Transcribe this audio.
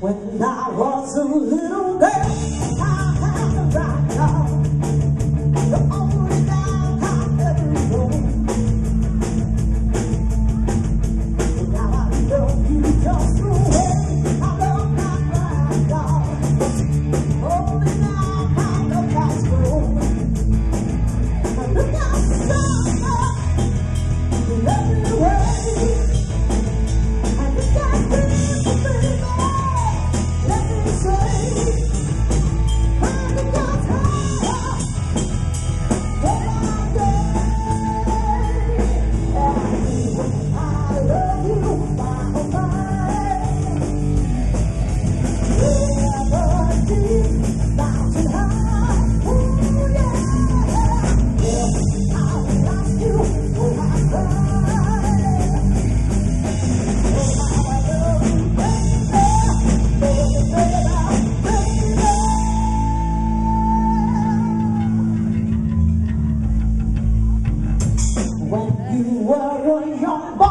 When I was a little girl, I When you were a young boy.